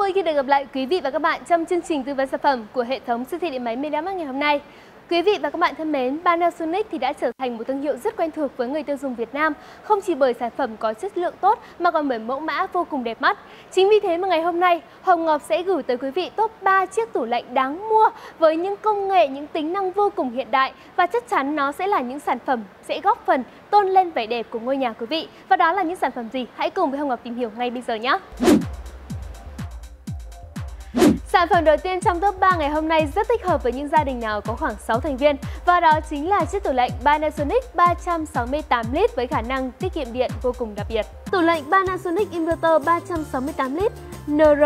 vui khi được gặp lại quý vị và các bạn trong chương trình tư vấn sản phẩm của hệ thống siêu thị điện máy MediaMarkt ngày hôm nay. Quý vị và các bạn thân mến, Panasonic thì đã trở thành một thương hiệu rất quen thuộc với người tiêu dùng Việt Nam, không chỉ bởi sản phẩm có chất lượng tốt mà còn bởi mẫu mã vô cùng đẹp mắt. Chính vì thế mà ngày hôm nay, Hồng Ngọc sẽ gửi tới quý vị top 3 chiếc tủ lạnh đáng mua với những công nghệ, những tính năng vô cùng hiện đại và chắc chắn nó sẽ là những sản phẩm sẽ góp phần tôn lên vẻ đẹp của ngôi nhà quý vị. Và đó là những sản phẩm gì? Hãy cùng với Hồng Ngọc tìm hiểu ngay bây giờ nhé! Sản phẩm đầu tiên trong top 3 ngày hôm nay rất thích hợp với những gia đình nào có khoảng 6 thành viên và đó chính là chiếc tủ lạnh Panasonic 368 lít với khả năng tiết kiệm điện vô cùng đặc biệt. Tủ lạnh Panasonic Inverter 368 lít NR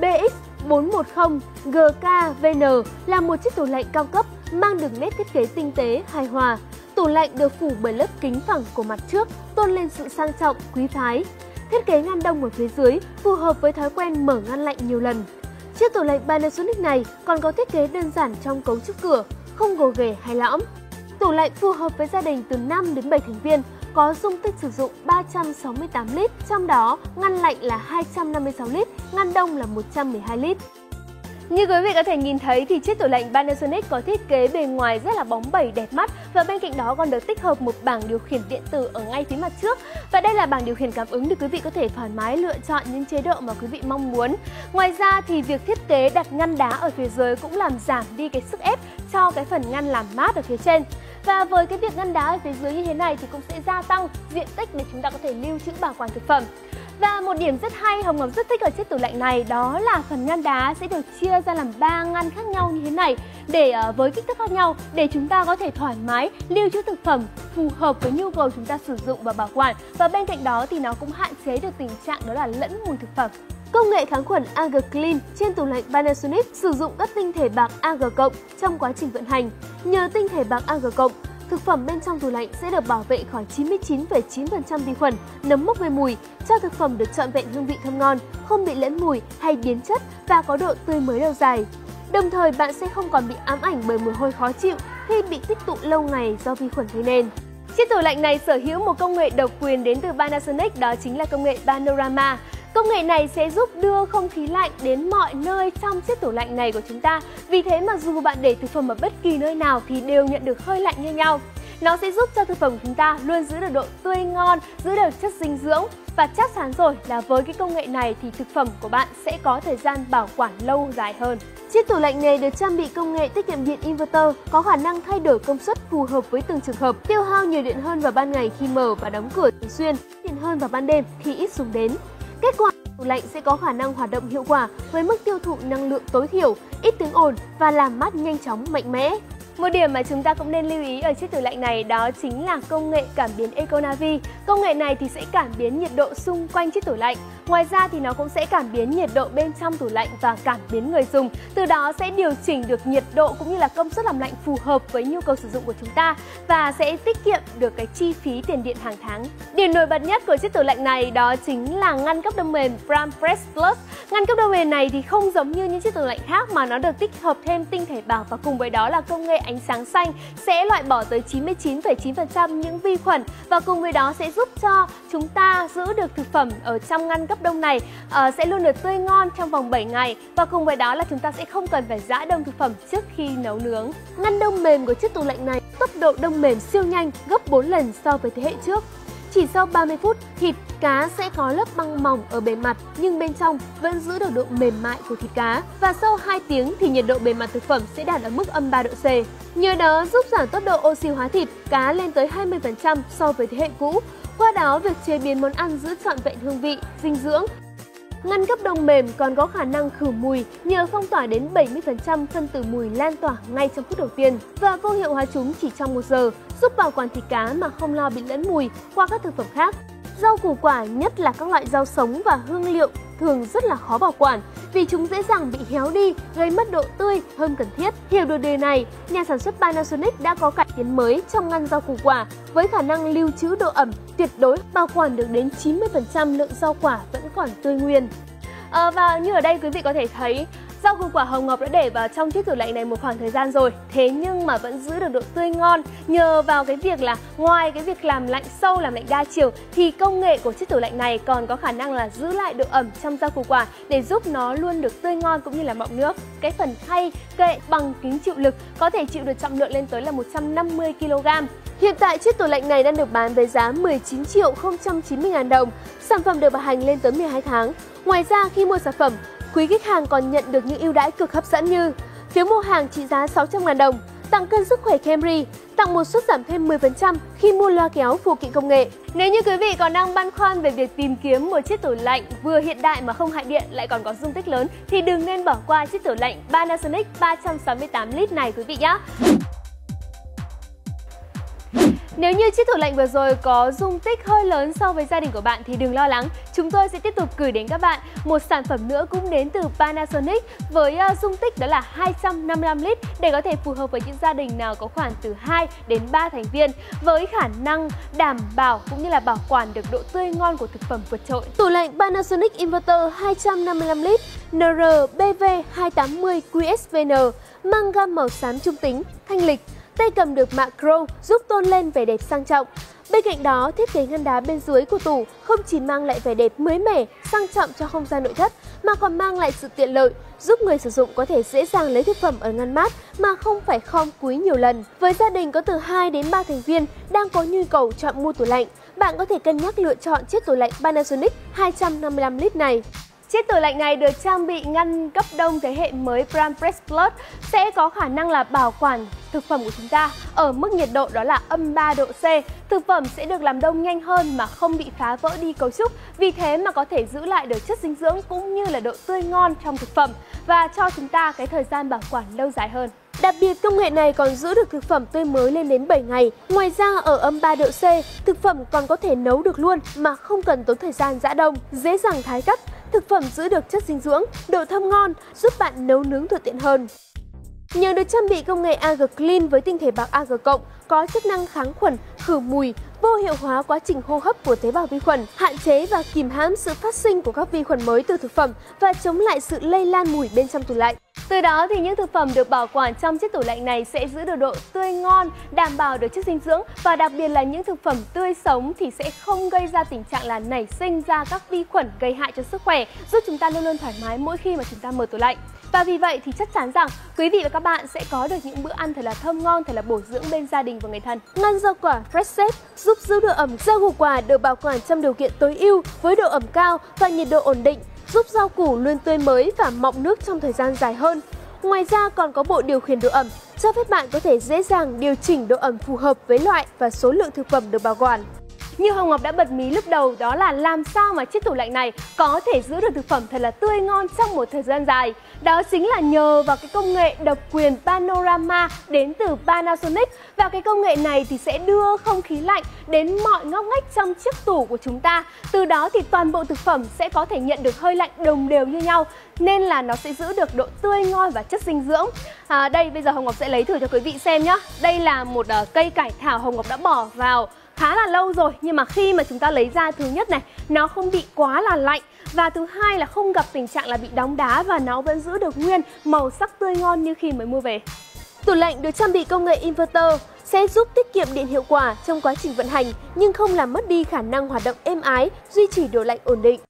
BX 410 GKVN là một chiếc tủ lạnh cao cấp mang được nét thiết kế tinh tế, hài hòa. Tủ lạnh được phủ bởi lớp kính phẳng của mặt trước, tôn lên sự sang trọng, quý phái. Thiết kế ngăn đông ở phía dưới phù hợp với thói quen mở ngăn lạnh nhiều lần. Chiếc tủ lạnh Panasonic này còn có thiết kế đơn giản trong cấu trúc cửa, không gồ ghề hay lõm. Tủ lạnh phù hợp với gia đình từ 5 đến 7 thành viên, có dung tích sử dụng 368 lít, trong đó ngăn lạnh là 256 lít, ngăn đông là 112 lít. Như quý vị có thể nhìn thấy thì chiếc tủ lạnh Panasonic có thiết kế bề ngoài rất là bóng bẩy, đẹp mắt và bên cạnh đó còn được tích hợp một bảng điều khiển điện tử ở ngay phía mặt trước. Và đây là bảng điều khiển cảm ứng để quý vị có thể thoải mái lựa chọn những chế độ mà quý vị mong muốn. Ngoài ra thì việc thiết kế đặt ngăn đá ở phía dưới cũng làm giảm đi cái sức ép cho cái phần ngăn làm mát ở phía trên. Và với cái việc ngăn đá ở phía dưới như thế này thì cũng sẽ gia tăng diện tích để chúng ta có thể lưu trữ bảo quản thực phẩm. Và một điểm rất hay Hồng Ngọc rất thích ở chiếc tủ lạnh này đó là phần ngăn đá sẽ được chia ra làm 3 ngăn khác nhau như thế này để ờ, với kích thước khác nhau để chúng ta có thể thoải mái lưu trữ thực phẩm phù hợp với nhu cầu chúng ta sử dụng và bảo quản và bên cạnh đó thì nó cũng hạn chế được tình trạng đó là lẫn mùi thực phẩm. Công nghệ kháng khuẩn AG Clean trên tủ lạnh Panasonic sử dụng các tinh thể bạc AG cộng trong quá trình vận hành. Nhờ tinh thể bạc AG cộng, thực phẩm bên trong tủ lạnh sẽ được bảo vệ khỏi 99,9% vi khuẩn, nấm mốc gây mùi, cho thực phẩm được trọn vẹn hương vị thơm ngon, không bị lẫn mùi hay biến chất và có độ tươi mới lâu dài. Đồng thời bạn sẽ không còn bị ám ảnh bởi mùi hôi khó chịu khi bị tích tụ lâu ngày do vi khuẩn gây nên. Chiếc tủ lạnh này sở hữu một công nghệ độc quyền đến từ Panasonic đó chính là công nghệ Panorama. Công nghệ này sẽ giúp đưa không khí lạnh đến mọi nơi trong chiếc tủ lạnh này của chúng ta. Vì thế mà dù bạn để thực phẩm ở bất kỳ nơi nào thì đều nhận được hơi lạnh như nhau. Nó sẽ giúp cho thực phẩm của chúng ta luôn giữ được độ tươi ngon, giữ được chất dinh dưỡng và chắc chắn rồi là với cái công nghệ này thì thực phẩm của bạn sẽ có thời gian bảo quản lâu dài hơn. Chiếc tủ lạnh này được trang bị công nghệ tiết kiệm điện inverter, có khả năng thay đổi công suất phù hợp với từng trường hợp, tiêu hao nhiều điện hơn vào ban ngày khi mở và đóng cửa thường xuyên, điện hơn vào ban đêm khi ít dùng đến. Kết quả, tủ lạnh sẽ có khả năng hoạt động hiệu quả với mức tiêu thụ năng lượng tối thiểu, ít tiếng ồn và làm mát nhanh chóng mạnh mẽ. Một điểm mà chúng ta cũng nên lưu ý ở chiếc tủ lạnh này đó chính là công nghệ cảm biến EcoNavi. Công nghệ này thì sẽ cảm biến nhiệt độ xung quanh chiếc tủ lạnh. Ngoài ra thì nó cũng sẽ cảm biến nhiệt độ bên trong tủ lạnh và cảm biến người dùng. Từ đó sẽ điều chỉnh được nhiệt độ cũng như là công suất làm lạnh phù hợp với nhu cầu sử dụng của chúng ta và sẽ tiết kiệm được cái chi phí tiền điện hàng tháng. Điểm nổi bật nhất của chiếc tủ lạnh này đó chính là ngăn cấp đông mềm Bram Press Plus. Ngăn cấp đông mềm này thì không giống như những chiếc tủ lạnh khác mà nó được tích hợp thêm tinh thể bạc và cùng với đó là công nghệ ánh sáng xanh sẽ loại bỏ tới 99,9% những vi khuẩn và cùng với đó sẽ giúp cho chúng ta giữ được thực phẩm ở trong ngăn cấp đông này uh, sẽ luôn được tươi ngon trong vòng 7 ngày và cùng với đó là chúng ta sẽ không cần phải giã đông thực phẩm trước khi nấu nướng. Ngăn đông mềm của chiếc tủ lạnh này tốc độ đông mềm siêu nhanh gấp 4 lần so với thế hệ trước. Chỉ sau 30 phút, thịt cá sẽ có lớp băng mỏng ở bề mặt nhưng bên trong vẫn giữ được độ mềm mại của thịt cá. Và sau 2 tiếng thì nhiệt độ bề mặt thực phẩm sẽ đạt ở mức âm 3 độ C. Nhờ đó giúp giảm tốc độ oxy hóa thịt cá lên tới 20% so với thế hệ cũ. Qua đó, việc chế biến món ăn giữ trọn vẹn hương vị, dinh dưỡng Ngăn cấp đông mềm còn có khả năng khử mùi nhờ phong tỏa đến 70% phân tử mùi lan tỏa ngay trong phút đầu tiên và vô hiệu hóa chúng chỉ trong một giờ, giúp bảo quản thịt cá mà không lo bị lẫn mùi qua các thực phẩm khác. Rau củ quả, nhất là các loại rau sống và hương liệu thường rất là khó bảo quản vì chúng dễ dàng bị héo đi, gây mất độ tươi hơn cần thiết. Hiểu được điều này, nhà sản xuất Panasonic đã có cải tiến mới trong ngăn rau củ quả với khả năng lưu trữ độ ẩm tuyệt đối, bảo quản được đến 90% lượng rau quả vẫn còn tươi nguyên. À, và như ở đây quý vị có thể thấy Rau củ quả Hồng Ngọc đã để vào trong chiếc tủ lạnh này một khoảng thời gian rồi, thế nhưng mà vẫn giữ được độ tươi ngon nhờ vào cái việc là ngoài cái việc làm lạnh sâu, làm lạnh đa chiều thì công nghệ của chiếc tủ lạnh này còn có khả năng là giữ lại độ ẩm trong rau củ quả để giúp nó luôn được tươi ngon cũng như là mọng nước. Cái phần khay kệ bằng kính chịu lực có thể chịu được trọng lượng lên tới là 150 kg. Hiện tại chiếc tủ lạnh này đang được bán với giá 19 triệu 090 ngàn đồng. Sản phẩm được bảo hành lên tới 12 tháng. Ngoài ra khi mua sản phẩm, quý khách hàng còn nhận được những ưu đãi cực hấp dẫn như phiếu mua hàng trị giá 600 ngàn đồng, tặng cân sức khỏe Camry, tặng một suất giảm thêm 10% khi mua loa kéo phụ kiện công nghệ. Nếu như quý vị còn đang băn khoăn về việc tìm kiếm một chiếc tủ lạnh vừa hiện đại mà không hại điện lại còn có dung tích lớn thì đừng nên bỏ qua chiếc tủ lạnh Panasonic 368 lít này quý vị nhé. Nếu như chiếc tủ lạnh vừa rồi có dung tích hơi lớn so với gia đình của bạn thì đừng lo lắng. Chúng tôi sẽ tiếp tục gửi đến các bạn một sản phẩm nữa cũng đến từ Panasonic với ờ, dung tích đó là 255 lít để có thể phù hợp với những gia đình nào có khoảng từ 2 đến 3 thành viên với khả năng đảm bảo cũng như là bảo quản được độ tươi ngon của thực phẩm vượt trội. Tủ lạnh Panasonic Inverter 255 lít NRBV280 QSVN mang gam màu xám trung tính, thanh lịch Tay cầm được mạ chrome giúp tôn lên vẻ đẹp sang trọng. Bên cạnh đó, thiết kế ngăn đá bên dưới của tủ không chỉ mang lại vẻ đẹp mới mẻ, sang trọng cho không gian nội thất mà còn mang lại sự tiện lợi, giúp người sử dụng có thể dễ dàng lấy thực phẩm ở ngăn mát mà không phải khom cúi nhiều lần. Với gia đình có từ 2 đến 3 thành viên đang có nhu cầu chọn mua tủ lạnh, bạn có thể cân nhắc lựa chọn chiếc tủ lạnh Panasonic 255 lít này. Chiếc tủ lạnh này được trang bị ngăn cấp đông thế hệ mới Prime Press Plus sẽ có khả năng là bảo quản thực phẩm của chúng ta ở mức nhiệt độ đó là âm 3 độ C. Thực phẩm sẽ được làm đông nhanh hơn mà không bị phá vỡ đi cấu trúc, vì thế mà có thể giữ lại được chất dinh dưỡng cũng như là độ tươi ngon trong thực phẩm và cho chúng ta cái thời gian bảo quản lâu dài hơn. Đặc biệt công nghệ này còn giữ được thực phẩm tươi mới lên đến 7 ngày. Ngoài ra ở âm 3 độ C, thực phẩm còn có thể nấu được luôn mà không cần tốn thời gian giã đông, dễ dàng thái cắt thực phẩm giữ được chất dinh dưỡng, độ thơm ngon, giúp bạn nấu nướng thuận tiện hơn. Nhờ được trang bị công nghệ AG Clean với tinh thể bạc AG+, có chức năng kháng khuẩn, khử mùi, vô hiệu hóa quá trình hô hấp của tế bào vi khuẩn, hạn chế và kìm hãm sự phát sinh của các vi khuẩn mới từ thực phẩm và chống lại sự lây lan mùi bên trong tủ lạnh. Từ đó thì những thực phẩm được bảo quản trong chiếc tủ lạnh này sẽ giữ được độ tươi ngon, đảm bảo được chất dinh dưỡng và đặc biệt là những thực phẩm tươi sống thì sẽ không gây ra tình trạng là nảy sinh ra các vi khuẩn gây hại cho sức khỏe, giúp chúng ta luôn luôn thoải mái mỗi khi mà chúng ta mở tủ lạnh. Và vì vậy thì chắc chắn rằng quý vị và các bạn sẽ có được những bữa ăn thật là thơm ngon, thật là bổ dưỡng bên gia đình và người thân. Ngăn rau quả Fresh Safe giúp giữ độ ẩm rau củ quả được bảo quản trong điều kiện tối ưu với độ ẩm cao và nhiệt độ ổn định giúp rau củ luôn tươi mới và mọng nước trong thời gian dài hơn. Ngoài ra còn có bộ điều khiển độ ẩm, cho phép bạn có thể dễ dàng điều chỉnh độ ẩm phù hợp với loại và số lượng thực phẩm được bảo quản. Như Hồng Ngọc đã bật mí lúc đầu đó là làm sao mà chiếc tủ lạnh này có thể giữ được thực phẩm thật là tươi ngon trong một thời gian dài. Đó chính là nhờ vào cái công nghệ độc quyền Panorama đến từ Panasonic và cái công nghệ này thì sẽ đưa không khí lạnh đến mọi ngóc ngách trong chiếc tủ của chúng ta. Từ đó thì toàn bộ thực phẩm sẽ có thể nhận được hơi lạnh đồng đều như nhau nên là nó sẽ giữ được độ tươi ngon và chất dinh dưỡng. À, đây bây giờ Hồng Ngọc sẽ lấy thử cho quý vị xem nhé. Đây là một uh, cây cải thảo Hồng Ngọc đã bỏ vào khá là lâu rồi nhưng mà khi mà chúng ta lấy ra thứ nhất này nó không bị quá là lạnh và thứ hai là không gặp tình trạng là bị đóng đá và nó vẫn giữ được nguyên màu sắc tươi ngon như khi mới mua về. Tủ lạnh được trang bị công nghệ inverter sẽ giúp tiết kiệm điện hiệu quả trong quá trình vận hành nhưng không làm mất đi khả năng hoạt động êm ái, duy trì độ lạnh ổn định.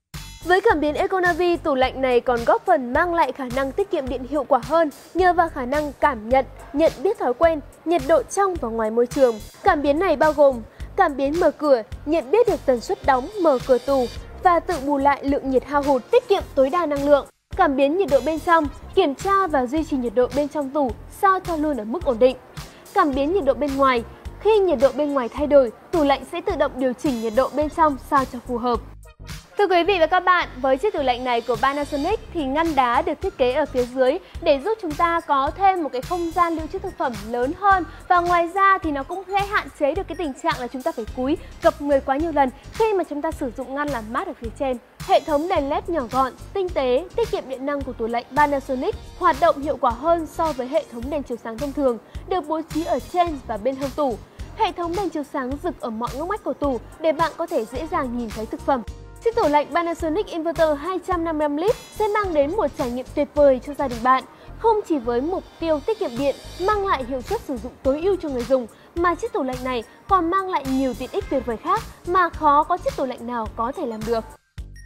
Với cảm biến Econavi, tủ lạnh này còn góp phần mang lại khả năng tiết kiệm điện hiệu quả hơn nhờ vào khả năng cảm nhận, nhận biết thói quen, nhiệt độ trong và ngoài môi trường. Cảm biến này bao gồm cảm biến mở cửa, nhận biết được tần suất đóng, mở cửa tủ và tự bù lại lượng nhiệt hao hụt, tiết kiệm tối đa năng lượng. Cảm biến nhiệt độ bên trong, kiểm tra và duy trì nhiệt độ bên trong tủ sao cho luôn ở mức ổn định. Cảm biến nhiệt độ bên ngoài, khi nhiệt độ bên ngoài thay đổi, tủ lạnh sẽ tự động điều chỉnh nhiệt độ bên trong sao cho phù hợp. Thưa quý vị và các bạn, với chiếc tủ lạnh này của Panasonic thì ngăn đá được thiết kế ở phía dưới để giúp chúng ta có thêm một cái không gian lưu trữ thực phẩm lớn hơn và ngoài ra thì nó cũng sẽ hạn chế được cái tình trạng là chúng ta phải cúi gập người quá nhiều lần khi mà chúng ta sử dụng ngăn làm mát ở phía trên. Hệ thống đèn LED nhỏ gọn, tinh tế, tiết kiệm điện năng của tủ lạnh Panasonic hoạt động hiệu quả hơn so với hệ thống đèn chiếu sáng thông thường được bố trí ở trên và bên hông tủ. Hệ thống đèn chiếu sáng rực ở mọi ngóc ngách của tủ để bạn có thể dễ dàng nhìn thấy thực phẩm Chiếc tủ lạnh Panasonic Inverter 255 lít sẽ mang đến một trải nghiệm tuyệt vời cho gia đình bạn. Không chỉ với mục tiêu tiết kiệm điện, mang lại hiệu suất sử dụng tối ưu cho người dùng, mà chiếc tủ lạnh này còn mang lại nhiều tiện ích tuyệt vời khác mà khó có chiếc tủ lạnh nào có thể làm được.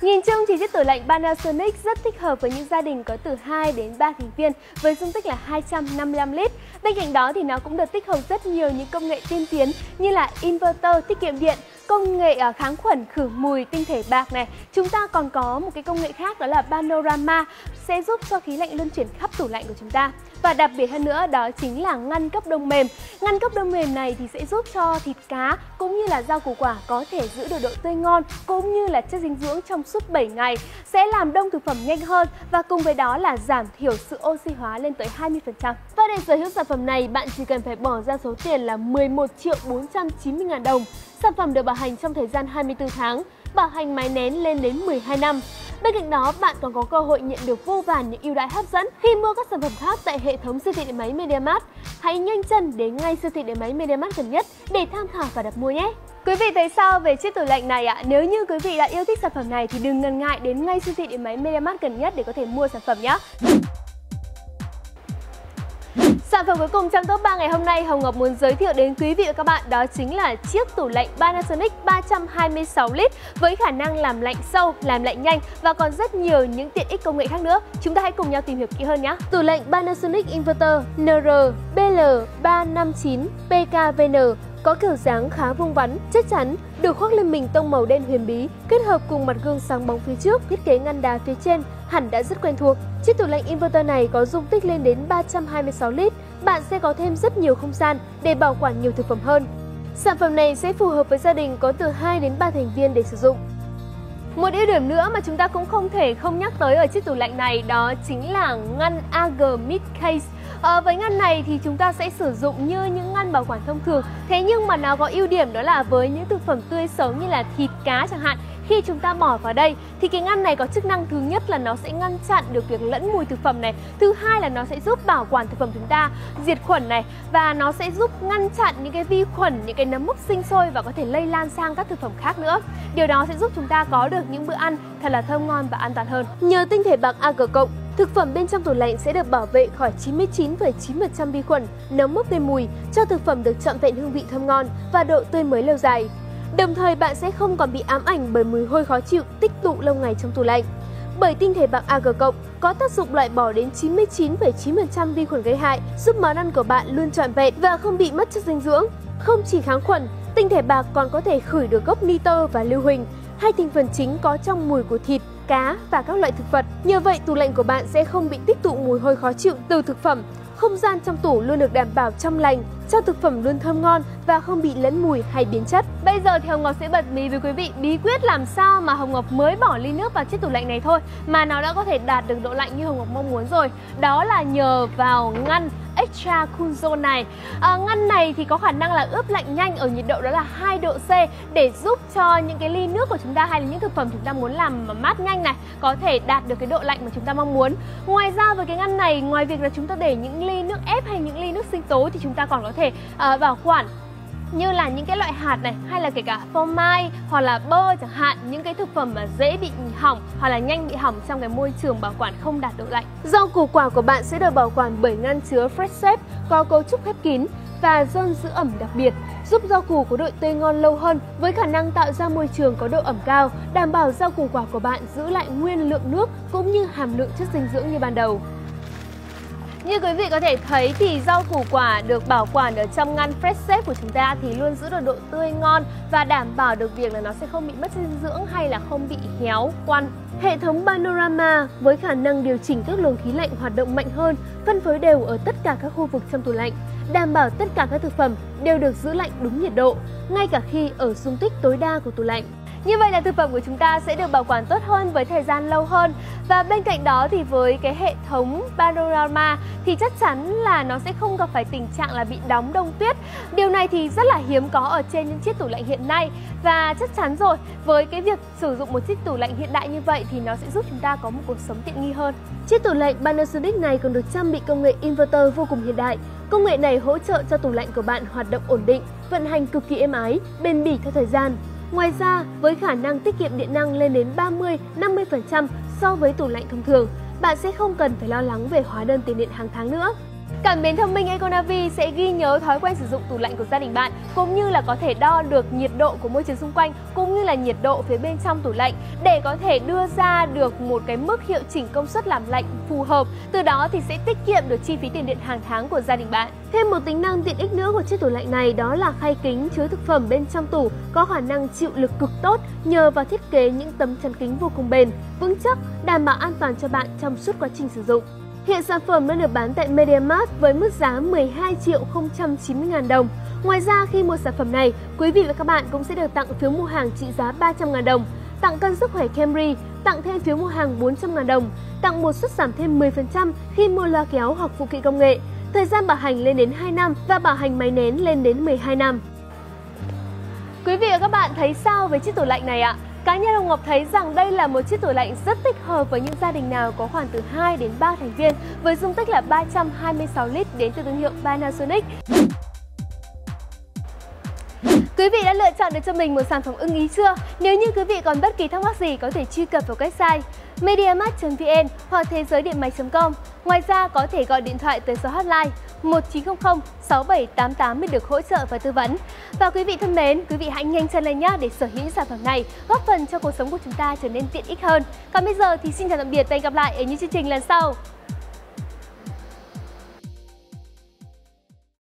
Nhìn chung thì chiếc tủ lạnh Panasonic rất thích hợp với những gia đình có từ 2 đến 3 thành viên với dung tích là 255 lít. Bên cạnh đó thì nó cũng được tích hợp rất nhiều những công nghệ tiên tiến như là inverter tiết kiệm điện, công nghệ à, kháng khuẩn khử mùi tinh thể bạc này. Chúng ta còn có một cái công nghệ khác đó là panorama sẽ giúp cho khí lạnh luân chuyển khắp tủ lạnh của chúng ta. Và đặc biệt hơn nữa đó chính là ngăn cấp đông mềm. Ngăn cấp đông mềm này thì sẽ giúp cho thịt cá cũng như là rau củ quả có thể giữ được độ tươi ngon cũng như là chất dinh dưỡng trong suốt 7 ngày, sẽ làm đông thực phẩm nhanh hơn và cùng với đó là giảm thiểu sự oxy hóa lên tới 20%. Và để sở hữu sản phẩm này, bạn chỉ cần phải bỏ ra số tiền là 11 triệu 490 ngàn đồng. Sản phẩm được bảo hành trong thời gian 24 tháng, bảo hành máy nén lên đến 12 năm. Bên cạnh đó, bạn còn có cơ hội nhận được vô vàn những ưu đãi hấp dẫn khi mua các sản phẩm khác tại hệ thống siêu thị điện máy Mediamart. Hãy nhanh chân đến ngay siêu thị điện máy Mediamart gần nhất để tham khảo và đặt mua nhé. Quý vị thấy sao về chiếc tủ lạnh này ạ? Nếu như quý vị đã yêu thích sản phẩm này thì đừng ngần ngại đến ngay siêu thị điện máy Mediamart gần nhất để có thể mua sản phẩm nhé. Sản phẩm cuối cùng trong top 3 ngày hôm nay Hồng Ngọc muốn giới thiệu đến quý vị và các bạn đó chính là chiếc tủ lạnh Panasonic 326 lít với khả năng làm lạnh sâu, làm lạnh nhanh và còn rất nhiều những tiện ích công nghệ khác nữa. Chúng ta hãy cùng nhau tìm hiểu kỹ hơn nhé. Tủ lạnh Panasonic Inverter NR BL359 PKVN có kiểu dáng khá vuông vắn, chắc chắn, được khoác lên mình tông màu đen huyền bí, kết hợp cùng mặt gương sáng bóng phía trước, thiết kế ngăn đá phía trên hẳn đã rất quen thuộc. Chiếc tủ lạnh inverter này có dung tích lên đến 326 lít, bạn sẽ có thêm rất nhiều không gian để bảo quản nhiều thực phẩm hơn. Sản phẩm này sẽ phù hợp với gia đình có từ 2 đến 3 thành viên để sử dụng. Một ưu điểm nữa mà chúng ta cũng không thể không nhắc tới ở chiếc tủ lạnh này đó chính là ngăn AG Mid Case. À, với ngăn này thì chúng ta sẽ sử dụng như những ngăn bảo quản thông thường. Thế nhưng mà nó có ưu điểm đó là với những thực phẩm tươi sống như là thịt cá chẳng hạn khi chúng ta bỏ vào đây thì cái ngăn này có chức năng thứ nhất là nó sẽ ngăn chặn được việc lẫn mùi thực phẩm này. Thứ hai là nó sẽ giúp bảo quản thực phẩm chúng ta diệt khuẩn này và nó sẽ giúp ngăn chặn những cái vi khuẩn những cái nấm mốc sinh sôi và có thể lây lan sang các thực phẩm khác nữa. Điều đó sẽ giúp chúng ta có được những bữa ăn thật là thơm ngon và an toàn hơn. Nhờ tinh thể bạc AG cộng Thực phẩm bên trong tủ lạnh sẽ được bảo vệ khỏi 99,9% vi khuẩn, nấm mốc gây mùi, cho thực phẩm được trọn vẹn hương vị thơm ngon và độ tươi mới lâu dài. Đồng thời bạn sẽ không còn bị ám ảnh bởi mùi hôi khó chịu tích tụ lâu ngày trong tủ lạnh. Bởi tinh thể bạc AG có tác dụng loại bỏ đến 99,9% vi khuẩn gây hại, giúp món ăn của bạn luôn trọn vẹn và không bị mất chất dinh dưỡng. Không chỉ kháng khuẩn, tinh thể bạc còn có thể khử được gốc nitơ và lưu huỳnh, hai thành phần chính có trong mùi của thịt, cá và các loại thực vật. Nhờ vậy, tủ lạnh của bạn sẽ không bị tích tụ mùi hôi khó chịu từ thực phẩm. Không gian trong tủ luôn được đảm bảo trong lành, cho thực phẩm luôn thơm ngon và không bị lẫn mùi hay biến chất. Bây giờ thì Hồng Ngọc sẽ bật mí với quý vị bí quyết làm sao mà Hồng Ngọc mới bỏ ly nước vào chiếc tủ lạnh này thôi mà nó đã có thể đạt được độ lạnh như Hồng Ngọc mong muốn rồi. Đó là nhờ vào ngăn Extra Cool Zone này. À, ngăn này thì có khả năng là ướp lạnh nhanh ở nhiệt độ đó là 2 độ C để giúp cho những cái ly nước của chúng ta hay là những thực phẩm chúng ta muốn làm mà mát nhanh này có thể đạt được cái độ lạnh mà chúng ta mong muốn. Ngoài ra với cái ngăn này, ngoài việc là chúng ta để những ly nước ép hay những ly nước sinh tố thì chúng ta còn có thể uh, bảo quản như là những cái loại hạt này hay là kể cả phô mai hoặc là bơ chẳng hạn những cái thực phẩm mà dễ bị hỏng hoặc là nhanh bị hỏng trong cái môi trường bảo quản không đạt độ lạnh. Rau củ quả của bạn sẽ được bảo quản bởi ngăn chứa Fresh Safe có cấu trúc khép kín và dơn giữ ẩm đặc biệt, giúp rau củ có độ tươi ngon lâu hơn với khả năng tạo ra môi trường có độ ẩm cao, đảm bảo rau củ quả của bạn giữ lại nguyên lượng nước cũng như hàm lượng chất dinh dưỡng như ban đầu. Như quý vị có thể thấy thì rau củ quả được bảo quản ở trong ngăn fresh safe của chúng ta thì luôn giữ được độ tươi ngon và đảm bảo được việc là nó sẽ không bị mất dinh dưỡng hay là không bị héo, quăn. Hệ thống Panorama với khả năng điều chỉnh các luồng khí lạnh hoạt động mạnh hơn, phân phối đều ở tất cả các khu vực trong tủ lạnh, đảm bảo tất cả các thực phẩm đều được giữ lạnh đúng nhiệt độ, ngay cả khi ở dung tích tối đa của tủ lạnh. Như vậy là thực phẩm của chúng ta sẽ được bảo quản tốt hơn với thời gian lâu hơn và bên cạnh đó thì với cái hệ thống panorama thì chắc chắn là nó sẽ không gặp phải tình trạng là bị đóng đông tuyết. Điều này thì rất là hiếm có ở trên những chiếc tủ lạnh hiện nay và chắc chắn rồi với cái việc sử dụng một chiếc tủ lạnh hiện đại như vậy thì nó sẽ giúp chúng ta có một cuộc sống tiện nghi hơn. Chiếc tủ lạnh Panasonic này còn được trang bị công nghệ inverter vô cùng hiện đại. Công nghệ này hỗ trợ cho tủ lạnh của bạn hoạt động ổn định, vận hành cực kỳ êm ái, bền bỉ theo thời gian Ngoài ra, với khả năng tiết kiệm điện năng lên đến 30-50% so với tủ lạnh thông thường, bạn sẽ không cần phải lo lắng về hóa đơn tiền điện hàng tháng nữa. Cảm biến thông minh Econavi sẽ ghi nhớ thói quen sử dụng tủ lạnh của gia đình bạn cũng như là có thể đo được nhiệt độ của môi trường xung quanh cũng như là nhiệt độ phía bên trong tủ lạnh để có thể đưa ra được một cái mức hiệu chỉnh công suất làm lạnh phù hợp. Từ đó thì sẽ tiết kiệm được chi phí tiền điện hàng tháng của gia đình bạn. Thêm một tính năng tiện ích nữa của chiếc tủ lạnh này đó là khay kính chứa thực phẩm bên trong tủ có khả năng chịu lực cực tốt nhờ vào thiết kế những tấm chắn kính vô cùng bền, vững chắc, đảm bảo an toàn cho bạn trong suốt quá trình sử dụng. Hiện sản phẩm đang được bán tại MediaMart với mức giá 12 triệu 090 ngàn đồng. Ngoài ra khi mua sản phẩm này, quý vị và các bạn cũng sẽ được tặng phiếu mua hàng trị giá 300 ngàn đồng, tặng cân sức khỏe Camry, tặng thêm phiếu mua hàng 400 ngàn đồng, tặng một suất giảm thêm 10% khi mua loa kéo hoặc phụ kiện công nghệ. Thời gian bảo hành lên đến 2 năm và bảo hành máy nén lên đến 12 năm. Quý vị và các bạn thấy sao về chiếc tủ lạnh này ạ? Cá nhân Hồng Ngọc thấy rằng đây là một chiếc tủ lạnh rất thích hợp với những gia đình nào có khoảng từ 2 đến 3 thành viên, với dung tích là 326 lít đến từ thương hiệu Panasonic. Quý vị đã lựa chọn được cho mình một sản phẩm ưng ý chưa? Nếu như quý vị còn bất kỳ thắc mắc gì có thể truy cập vào website mediamarkt.vn hoặc thế giới điện máy.com. Ngoài ra có thể gọi điện thoại tới số hotline 1900 6788 để được hỗ trợ và tư vấn. Và quý vị thân mến, quý vị hãy nhanh chân lên nhé để sở hữu những sản phẩm này, góp phần cho cuộc sống của chúng ta trở nên tiện ích hơn. Còn bây giờ thì xin chào tạm biệt và hẹn gặp lại ở những chương trình lần sau.